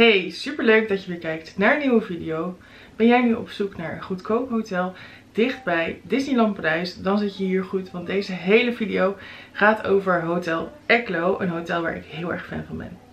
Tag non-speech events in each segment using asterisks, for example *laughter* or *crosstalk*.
Hey, super leuk dat je weer kijkt naar een nieuwe video. Ben jij nu op zoek naar een goedkoop hotel dichtbij Disneyland Parijs? Dan zit je hier goed, want deze hele video gaat over Hotel Eklo. Een hotel waar ik heel erg fan van ben.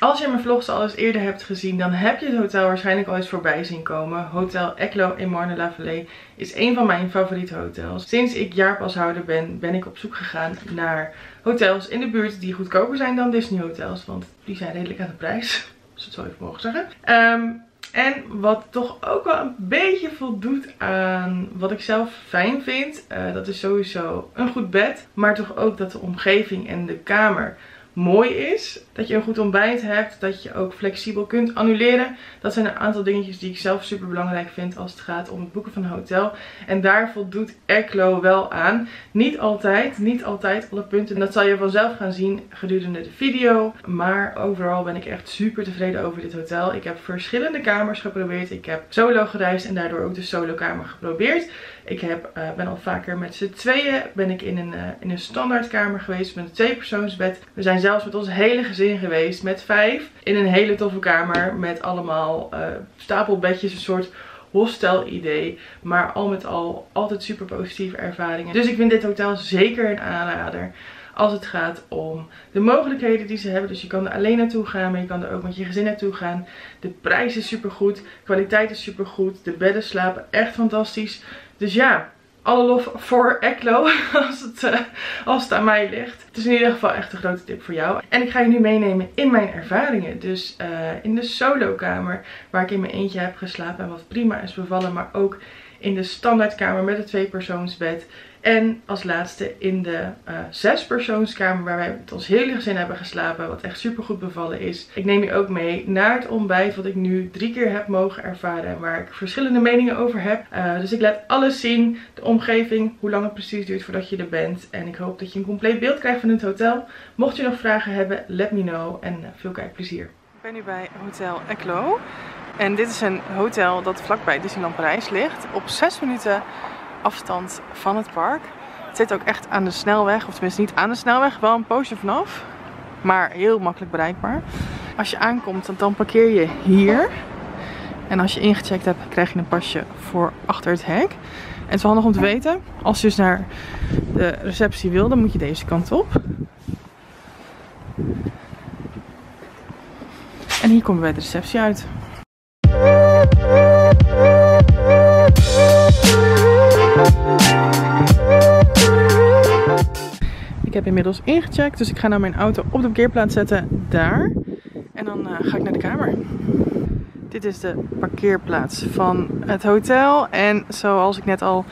Als je mijn vlogs al eens eerder hebt gezien, dan heb je het hotel waarschijnlijk al eens voorbij zien komen. Hotel Eklo in Marne-la-Vallée is een van mijn favoriete hotels. Sinds ik jaarpashouder ben, ben ik op zoek gegaan naar hotels in de buurt die goedkoper zijn dan Disney hotels. Want die zijn redelijk aan de prijs, als het zo even mogen zeggen. Ehm, en wat toch ook wel een beetje voldoet aan wat ik zelf fijn vind. Uh, dat is sowieso een goed bed. Maar toch ook dat de omgeving en de kamer mooi is. Dat je een goed ontbijt hebt. Dat je ook flexibel kunt annuleren. Dat zijn een aantal dingetjes die ik zelf super belangrijk vind als het gaat om het boeken van een hotel. En daar voldoet Eklo wel aan. Niet altijd, niet altijd alle punten. En dat zal je vanzelf gaan zien gedurende de video. Maar overal ben ik echt super tevreden over dit hotel. Ik heb verschillende kamers geprobeerd. Ik heb solo gereisd en daardoor ook de solo kamer geprobeerd. Ik heb, uh, ben al vaker met z'n tweeën ben ik in een, uh, in een standaardkamer geweest met een tweepersoonsbed. We zijn zelfs met ons hele gezin geweest met vijf in een hele toffe kamer met allemaal uh, stapelbedjes, een soort hostel idee. Maar al met al altijd super positieve ervaringen. Dus ik vind dit hotel zeker een aanrader als het gaat om de mogelijkheden die ze hebben. Dus je kan er alleen naartoe gaan, maar je kan er ook met je gezin naartoe gaan. De prijs is super goed, kwaliteit is super goed, de bedden slapen echt fantastisch. Dus ja, alle lof voor Eklo *laughs* als het, uh, als het aan mij ligt. Het is in ieder geval echt een grote tip voor jou. En ik ga je nu meenemen in mijn ervaringen. Dus uh, in de solokamer waar ik in mijn eentje heb geslapen en wat prima is bevallen. Maar ook in de standaardkamer met een tweepersoonsbed. En als laatste in de uh, zespersoonskamer waar wij met ons hele gezin hebben geslapen. Wat echt super goed bevallen is. Ik neem je ook mee naar het ontbijt wat ik nu drie keer heb mogen ervaren. En waar ik verschillende meningen over heb. Uh, dus ik laat alles zien. De omgeving, hoe lang het precies duurt voordat je er bent. En ik hoop dat je een compleet beeld krijgt van het hotel. Mocht je nog vragen hebben, let me know. En uh, veel kijkplezier. Ik ben nu bij Hotel Eklo. En dit is een hotel dat vlakbij Disneyland Parijs ligt. Op 6 minuten afstand van het park. Het zit ook echt aan de snelweg, of tenminste niet aan de snelweg, wel een poosje vanaf. Maar heel makkelijk bereikbaar. Als je aankomt, dan parkeer je hier. En als je ingecheckt hebt, krijg je een pasje voor achter het hek. En het is wel handig om te weten, als je dus naar de receptie wil, dan moet je deze kant op. En hier komen we bij de receptie uit. Heb inmiddels ingecheckt, dus ik ga nou mijn auto op de parkeerplaats zetten daar. En dan uh, ga ik naar de kamer. Dit is de parkeerplaats van het hotel. En zoals ik net al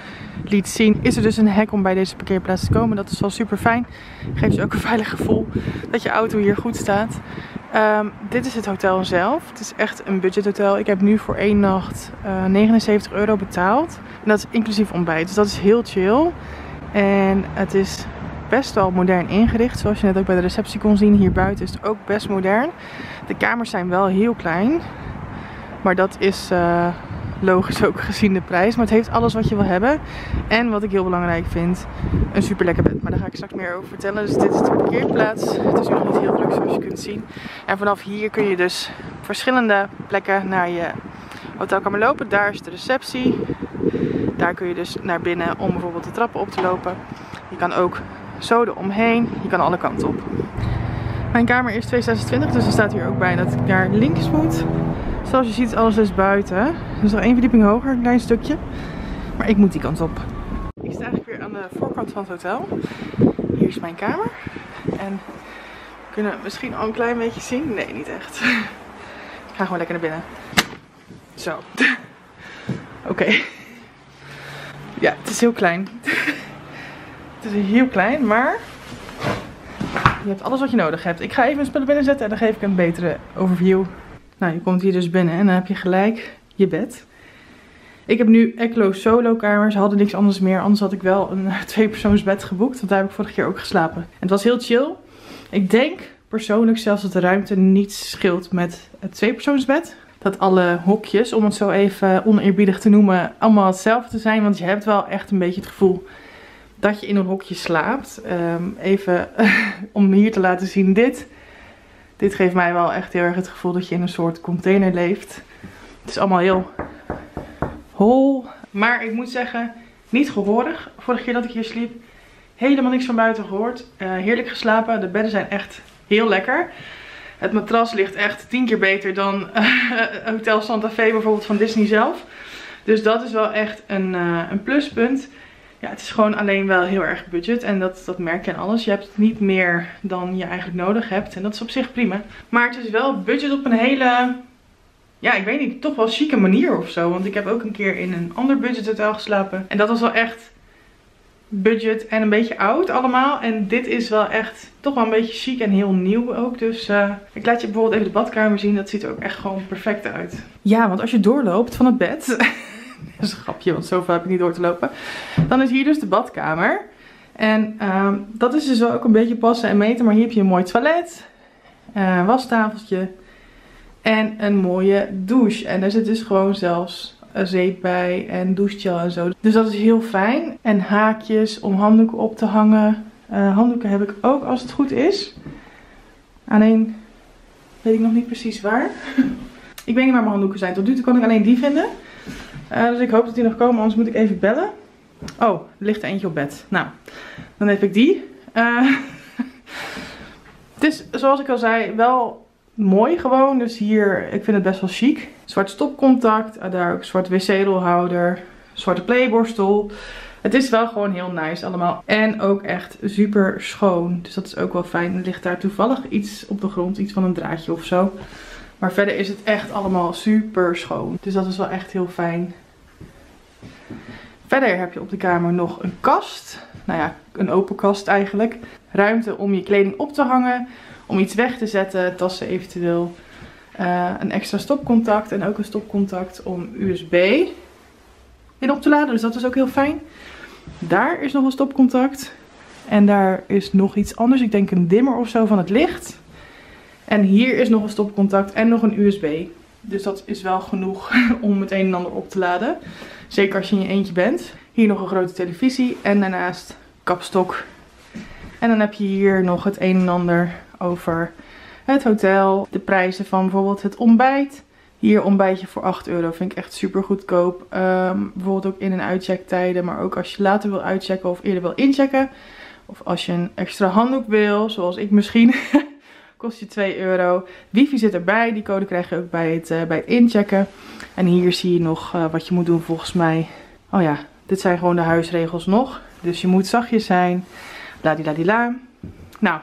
liet zien, is er dus een hek om bij deze parkeerplaats te komen. Dat is wel super fijn. Geeft je ook een veilig gevoel dat je auto hier goed staat. Um, dit is het hotel zelf. Het is echt een budgethotel. Ik heb nu voor één nacht uh, 79 euro betaald. En dat is inclusief ontbijt. Dus dat is heel chill. En het is best wel modern ingericht. Zoals je net ook bij de receptie kon zien. Hier buiten is het ook best modern. De kamers zijn wel heel klein. Maar dat is uh, logisch ook gezien de prijs. Maar het heeft alles wat je wil hebben. En wat ik heel belangrijk vind, een super lekker bed. Maar daar ga ik straks meer over vertellen. Dus dit is de parkeerplaats. Het is nog niet heel druk zoals je kunt zien. En vanaf hier kun je dus verschillende plekken naar je hotelkamer lopen. Daar is de receptie. Daar kun je dus naar binnen om bijvoorbeeld de trappen op te lopen. Je kan ook zo eromheen. Je kan alle kanten op. Mijn kamer is 226, dus er staat hier ook bij dat ik naar links moet. Zoals je ziet, alles is buiten. Dus nog één verdieping hoger, een klein stukje. Maar ik moet die kant op. Ik sta eigenlijk weer aan de voorkant van het hotel. Hier is mijn kamer. En we kunnen misschien al een klein beetje zien. Nee, niet echt. Ik ga gewoon lekker naar binnen. Zo. *laughs* Oké. Ja, het is heel klein. Is heel klein, maar je hebt alles wat je nodig hebt. Ik ga even mijn spullen binnen zetten en dan geef ik een betere overview. Nou, je komt hier dus binnen en dan heb je gelijk je bed. Ik heb nu Eklo solo kamers. Ze hadden niks anders meer. Anders had ik wel een *laughs* tweepersoonsbed geboekt. Want daar heb ik vorige keer ook geslapen. En het was heel chill. Ik denk persoonlijk zelfs dat de ruimte niet scheelt met het tweepersoonsbed. Dat alle hokjes, om het zo even oneerbiedig te noemen, allemaal hetzelfde zijn. Want je hebt wel echt een beetje het gevoel dat je in een hokje slaapt. Ehm, even *laughs* om hier te laten zien dit. Dit geeft mij wel echt heel erg het gevoel dat je in een soort container leeft. Het is allemaal heel hol. Maar ik moet zeggen, niet gehoorig. Vorige keer dat ik hier sliep, helemaal niks van buiten gehoord. Uh, heerlijk geslapen. De bedden zijn echt heel lekker. Het matras ligt echt tien keer beter dan uh, *laughs* Hotel Santa Fe bijvoorbeeld van Disney zelf. Dus dat is wel echt een, uh, een pluspunt. Ja, het is gewoon alleen wel heel erg budget. En dat, dat merk je aan alles. Je hebt niet meer dan je eigenlijk nodig hebt. En dat is op zich prima. Maar het is wel budget op een hele... Ja, ik weet niet, toch wel chique manier of zo. Want ik heb ook een keer in een ander budgethotel geslapen. En dat was wel echt budget en een beetje oud allemaal. En dit is wel echt toch wel een beetje chic en heel nieuw ook. Dus uh, ik laat je bijvoorbeeld even de badkamer zien. Dat ziet er ook echt gewoon perfect uit. Ja, want als je doorloopt van het bed... *laughs* *laughs* dat is een grapje, want zoveel heb ik niet door te lopen. Dan is hier dus de badkamer. En uh, dat is dus wel ook een beetje passen en meten. Maar hier heb je een mooi toilet. Uh, wastafeltje. En een mooie douche. En daar zit dus gewoon zelfs zeep bij en douchegel en zo. Dus dat is heel fijn. En haakjes om handdoeken op te hangen. Uh, handdoeken heb ik ook als het goed is. Alleen weet ik nog niet precies waar. *laughs* ik weet niet waar mijn handdoeken zijn. Tot nu toe kon ik alleen die vinden. Uh, dus ik hoop dat die nog komen, anders moet ik even bellen. Oh, er ligt er eentje op bed. Nou, dan heb ik die. Het is, *laughs* zoals ik al zei, wel mooi gewoon. Dus hier, ik vind het best wel chic. Zwart stopcontact, uh, daar ook zwart wc-rolhouder, zwarte playborstel. Het is wel gewoon heel nice allemaal. En ook echt super schoon. Dus dat is ook wel fijn. Er ligt daar toevallig iets op de grond, iets van een draadje of zo. Maar verder is het echt allemaal super schoon. Dus dat is wel echt heel fijn. Verder heb je op de kamer nog een kast. Nou ja, een open kast eigenlijk. Ruimte om je kleding op te hangen. Om iets weg te zetten, tassen eventueel. Uh, een extra stopcontact en ook een stopcontact om USB in op te laden. Dus dat is ook heel fijn. Daar is nog een stopcontact. En daar is nog iets anders. Ik denk een dimmer of zo van het licht. En hier is nog een stopcontact en nog een USB. Dus dat is wel genoeg *laughs* om het een en ander op te laden. Zeker als je in je eentje bent. Hier nog een grote televisie en daarnaast kapstok. En dan heb je hier nog het een en ander over het hotel. De prijzen van bijvoorbeeld het ontbijt. Hier ontbijtje voor 8 euro vind ik echt super goedkoop. Um, bijvoorbeeld ook in- en uitchecktijden. Maar ook als je later wil uitchecken of eerder wil inchecken. Of als je een extra handdoek wil, zoals ik misschien. *laughs* kost je 2 euro. Wifi zit erbij. Die code krijg je ook bij het, uh, bij het inchecken. En hier zie je nog uh, wat je moet doen volgens mij. Oh ja, dit zijn gewoon de huisregels nog. Dus je moet zachtjes zijn. Ladila. Nou,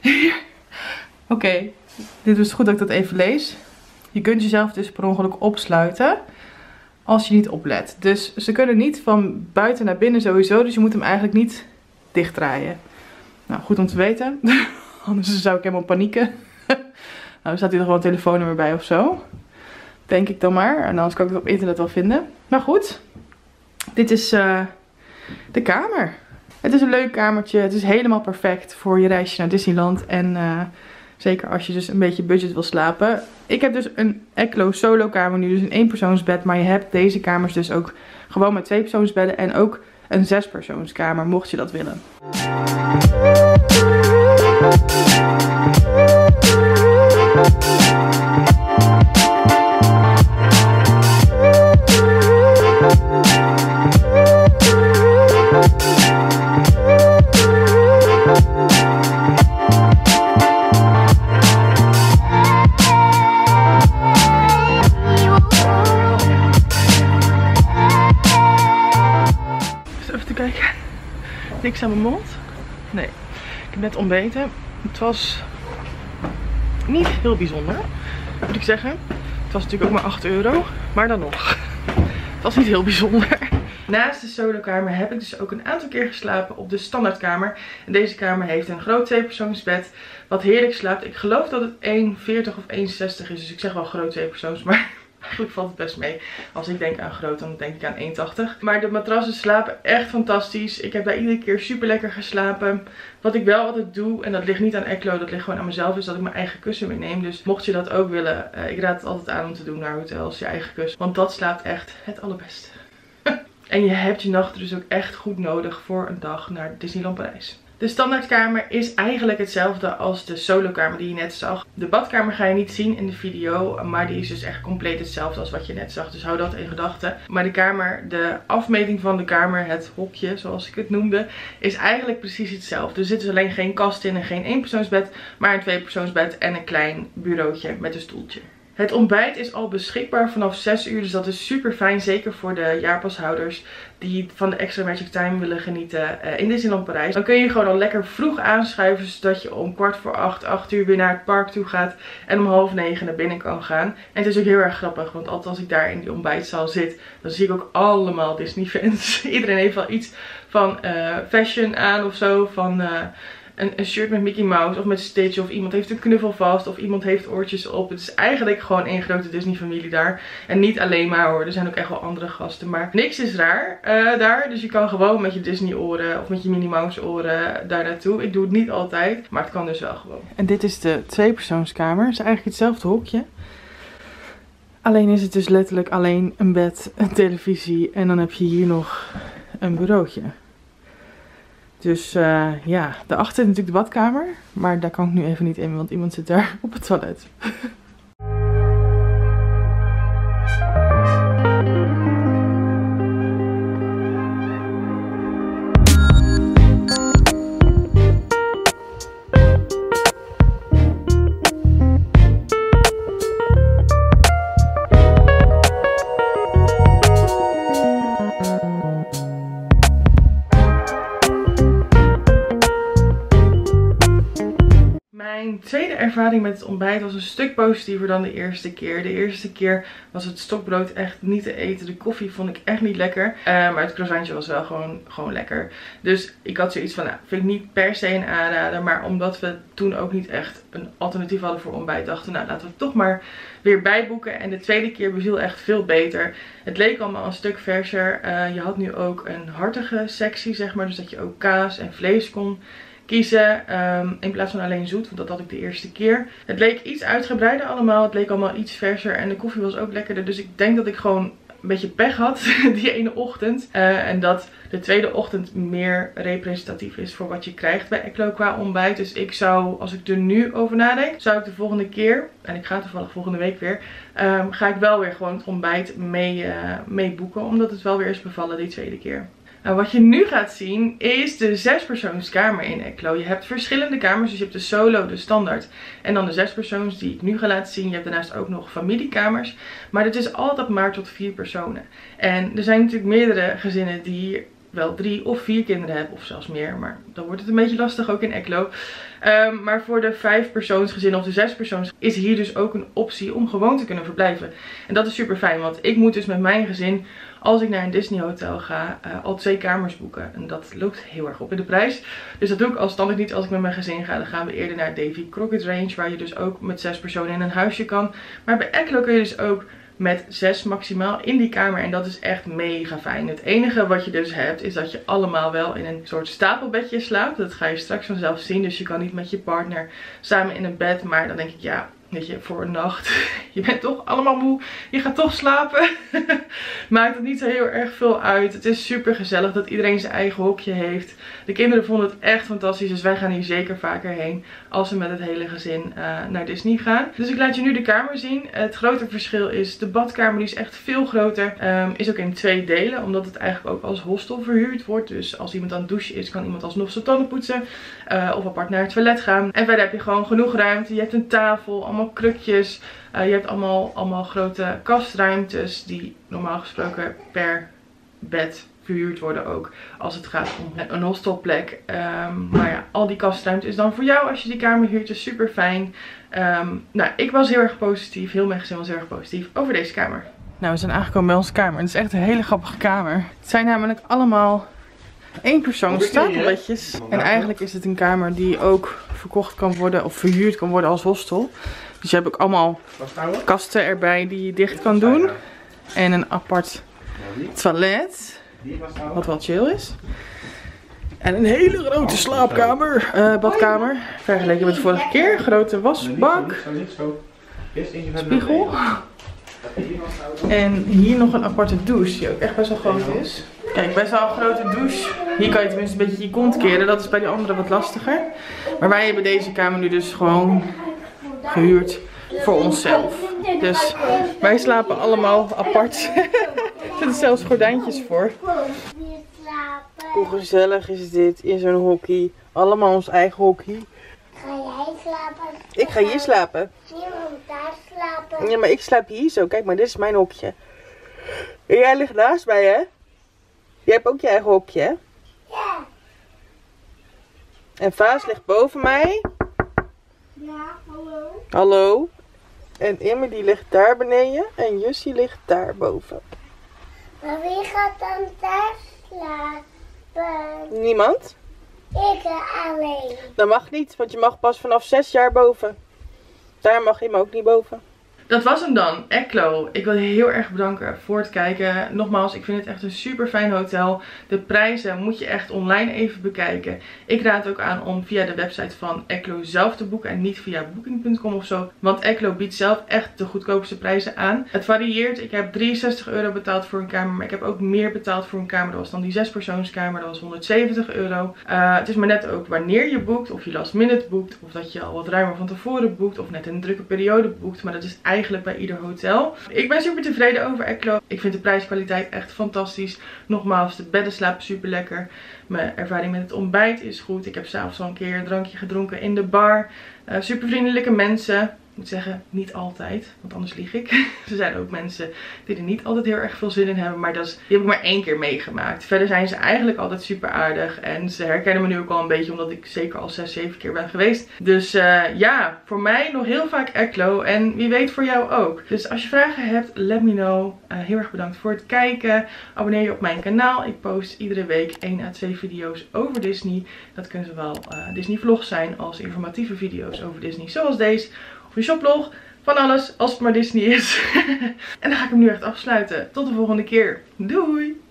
*laughs* Oké, dit is goed dat ik dat even lees. Je kunt jezelf dus per ongeluk opsluiten als je niet oplet. Dus ze kunnen niet van buiten naar binnen sowieso, dus je moet hem eigenlijk niet dichtdraaien. Nou, goed om te weten. *laughs* Anders zou ik helemaal panieken. *laughs* nou, staat hier nog gewoon een telefoonnummer bij of zo. Denk ik dan maar. En anders kan ik het op internet wel vinden. Maar goed, dit is uh, de kamer. Het is een leuk kamertje. Het is helemaal perfect voor je reisje naar Disneyland. En uh, zeker als je dus een beetje budget wil slapen. Ik heb dus een Eclo solo kamer nu. Dus een eenpersoonsbed. Maar je hebt deze kamers dus ook gewoon met twee persoonsbedden. En ook een zespersoonskamer mocht je dat willen. Niks aan mijn mond. Nee, ik heb net ontbeten. Het was niet heel bijzonder, moet ik zeggen. Het was natuurlijk ook maar 8 euro, maar dan nog. Het was niet heel bijzonder. Naast de solokamer heb ik dus ook een aantal keer geslapen op de standaardkamer. En deze kamer heeft een groot tweepersoonsbed. Wat heerlijk slaapt. Ik geloof dat het 1,40 of 1,60 is. Dus ik zeg wel groot tweepersoons. Maar Eigenlijk valt het best mee. Als ik denk aan groot, dan denk ik aan 1,80. Maar de matrassen slapen echt fantastisch. Ik heb daar iedere keer super lekker geslapen. Wat ik wel altijd doe, en dat ligt niet aan Eclo, dat ligt gewoon aan mezelf, is dat ik mijn eigen kussen meeneem. Dus mocht je dat ook willen, uh, ik raad het altijd aan om te doen naar hotels, je eigen kussen. Want dat slaapt echt het allerbeste. *laughs* En je hebt je nachten dus ook echt goed nodig voor een dag naar Disneyland Parijs. De standaardkamer is eigenlijk hetzelfde als de solokamer die je net zag. De badkamer ga je niet zien in de video, maar die is dus echt compleet hetzelfde als wat je net zag. Dus hou dat in gedachten. Maar de kamer, de afmeting van de kamer, het hokje zoals ik het noemde, is eigenlijk precies hetzelfde. Er zit dus alleen geen kast in en geen eenpersoonsbed, maar een tweepersoonsbed en een klein bureautje met een stoeltje. Het ontbijt is al beschikbaar vanaf 6 uur. Dus dat is super fijn. Zeker voor de jaarpashouders die van de extra Magic Time willen genieten uh, in Disneyland Parijs. Dan kun je gewoon al lekker vroeg aanschuiven. Zodat je om kwart voor 8, 8 uur weer naar het park toe gaat. En om half 9 naar binnen kan gaan. En het is ook heel erg grappig. Want altijd als ik daar in die ontbijtzaal zit. Dan zie ik ook allemaal Disney fans. *laughs* Iedereen heeft wel iets van uh, fashion aan of zo. Van... Uh, een, shirt met Mickey Mouse of met Stitch of iemand heeft een knuffel vast of iemand heeft oortjes op. Het is eigenlijk gewoon één grote Disney familie daar. En niet alleen maar hoor, er zijn ook echt wel andere gasten. Maar niks is raar uh, daar. Dus je kan gewoon met je Disney oren of met je Minnie Mouse oren daar naartoe. Ik doe het niet altijd, maar het kan dus wel gewoon. En dit is de tweepersoonskamer. Het is eigenlijk hetzelfde hokje. Alleen is het dus letterlijk alleen een bed, een televisie en dan heb je hier nog een bureautje. Dus uh, ja, daarachter natuurlijk de badkamer. Maar daar kan ik nu even niet in, want iemand zit daar *laughs* op het toilet. Ervaring met het ontbijt was een stuk positiever dan de eerste keer. De eerste keer was het stokbrood echt niet te eten. De koffie vond ik echt niet lekker. Uh, maar het croissantje was wel gewoon, gewoon lekker. Dus ik had zoiets van, nou, vind ik niet per se een aanrader. Maar omdat we toen ook niet echt een alternatief hadden voor ontbijt, dachten we, nou laten we het toch maar weer bijboeken. En de tweede keer beviel echt veel beter. Het leek allemaal een stuk verser. Uh, je had nu ook een hartige sectie, zeg maar. Dus dat je ook kaas en vlees kon kiezen. Um, in plaats van alleen zoet, want dat had ik de eerste keer. Het leek iets uitgebreider allemaal. Het leek allemaal iets verser. En de koffie was ook lekkerder. Dus ik denk dat ik gewoon een beetje pech had *laughs* die ene ochtend. Uh, en dat de tweede ochtend meer representatief is voor wat je krijgt bij Eklo qua ontbijt. Dus ik zou, als ik er nu over nadenk, zou ik de volgende keer, en ik ga toevallig volgende week weer, um, ga ik wel weer gewoon het ontbijt mee, uh, mee boeken. Omdat het wel weer is bevallen die tweede keer. Nou, wat je nu gaat zien is de zespersoonskamer in Eklo. Je hebt verschillende kamers, dus je hebt de solo, de standaard en dan de zespersoons die ik nu ga laten zien. Je hebt daarnaast ook nog familiekamers, maar het is altijd maar tot vier personen. En er zijn natuurlijk meerdere gezinnen die wel drie of vier kinderen hebben, of zelfs meer. Maar dan wordt het een beetje lastig ook in Eklo. Um, maar voor de vijf persoonsgezin of de zes persoons is hier dus ook een optie om gewoon te kunnen verblijven. En dat is super fijn, want ik moet dus met mijn gezin als ik naar een Disney hotel ga, uh, al twee kamers boeken. En dat loopt heel erg op in de prijs. Dus dat doe ik als standaard niet als ik met mijn gezin ga. Dan gaan we eerder naar Davy Crockett Range, waar je dus ook met zes personen in een huisje kan. Maar bij Eklo kun je dus ook met zes maximaal in die kamer. En dat is echt mega fijn. Het enige wat je dus hebt is dat je allemaal wel in een soort stapelbedje slaapt. Dat ga je straks vanzelf zien. Dus je kan niet met je partner samen in een bed. Maar dan denk ik ja, weet je, voor een nacht. *laughs* Je bent toch allemaal moe. Je gaat toch slapen. *laughs* Maakt het niet zo heel erg veel uit. Het is super gezellig dat iedereen zijn eigen hokje heeft. De kinderen vonden het echt fantastisch. Dus wij gaan hier zeker vaker heen. Als we met het hele gezin uh, naar Disney gaan. Dus ik laat je nu de kamer zien. Het grote verschil is de badkamer. Die is echt veel groter. Um, is ook in twee delen. Omdat het eigenlijk ook als hostel verhuurd wordt. Dus als iemand aan het douchen is, kan iemand alsnog zijn tanden poetsen. Uh, of apart naar het toilet gaan. En verder heb je gewoon genoeg ruimte. Je hebt een tafel. Allemaal krukjes. Uh, je hebt allemaal, allemaal grote kastruimtes. Die normaal gesproken per bed verhuurd worden ook als het gaat om een hostelplek. Um, maar ja, al die kastruimte is dan voor jou als je die kamer huurt. is super fijn. Um, nou, ik was heel erg positief. Heel mijn gezin was heel erg positief over deze kamer. Nou, we zijn aangekomen bij onze kamer. Het is echt een hele grappige kamer. Het zijn namelijk allemaal één persoon stapelbedjes. En eigenlijk is het een kamer die ook verkocht kan worden of verhuurd kan worden als hostel. Dus je hebt ook allemaal kasten erbij die je dicht kan doen. En een apart toilet. Wat wel chill is. En een hele grote slaapkamer, uh, badkamer. Vergeleken met de vorige keer. Grote wasbak. Spiegel. En hier nog een aparte douche, die ook echt best wel groot is. Kijk, best wel een grote douche. Hier kan je tenminste een beetje je kont keren. Dat is bij die andere wat lastiger. Maar wij hebben deze kamer nu dus gewoon gehuurd voor onszelf. Dus wij slapen allemaal apart. *laughs* er zitten zelfs gordijntjes voor. Hoe gezellig is dit in zo'n hockey. Allemaal ons eigen hockey. Ga jij slapen? Ik ga hier slapen. Slapen. Ja, maar ik slaap hier zo. Kijk maar, dit is mijn hokje. En jij ligt naast mij, hè? Jij hebt ook je eigen hokje, hè? Ja. En Vaas ligt boven mij. Ja, hallo. Hallo. En Imme die ligt daar beneden. En Jussie ligt daar boven. Maar wie gaat dan daar slapen? Niemand? Ik alleen. Dat mag niet, want je mag pas vanaf 6 jaar boven. Daar mag Imme ook niet boven. Dat was hem dan, Eklo. Ik wil je heel erg bedanken voor het kijken. Nogmaals, ik vind het echt een super fijn hotel. De prijzen moet je echt online even bekijken. Ik raad ook aan om via de website van Eklo zelf te boeken en niet via booking.com of zo. Want Eklo biedt zelf echt de goedkoopste prijzen aan. Het varieert. Ik heb 63 euro betaald voor een kamer, maar ik heb ook meer betaald voor een kamer. Dat was dan die 6 persoonskamer, dat was 170 euro. Uh, het is maar net ook wanneer je boekt, of je last minute boekt, of dat je al wat ruimer van tevoren boekt, of net een drukke periode boekt. Maar dat is eigenlijk eigenlijk bij ieder hotel. Ik ben super tevreden over Eklo. Ik vind de prijskwaliteit echt fantastisch. Nogmaals, de bedden slapen super lekker. Mijn ervaring met het ontbijt is goed. Ik heb s'avonds al een keer een drankje gedronken in de bar. Uh, super vriendelijke mensen. Ik moet zeggen, niet altijd, want anders lieg ik. *laughs* er zijn ook mensen die er niet altijd heel erg veel zin in hebben, maar dat die heb ik maar één keer meegemaakt. Verder zijn ze eigenlijk altijd super aardig en ze herkennen me nu ook al een beetje, omdat ik zeker al 6, 7 keer ben geweest. Dus uh, ja, voor mij nog heel vaak Eklo en wie weet voor jou ook. Dus als je vragen hebt, let me know. Uh, heel erg bedankt voor het kijken. Abonneer je op mijn kanaal. Ik post iedere week 1 à 2 video's over Disney. Dat kunnen zowel uh, Disney vlogs zijn als informatieve video's over Disney, zoals deze je shoplog. Van alles, als het maar Disney is. *laughs* en dan ga ik hem nu echt afsluiten. Tot de volgende keer. Doei!